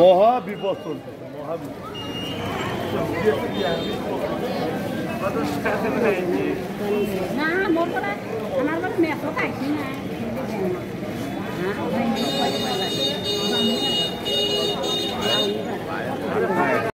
মহা বিপদ চলছে মহা না মোর পৰা আমাৰ পৰা মেথত আহিছে নাই।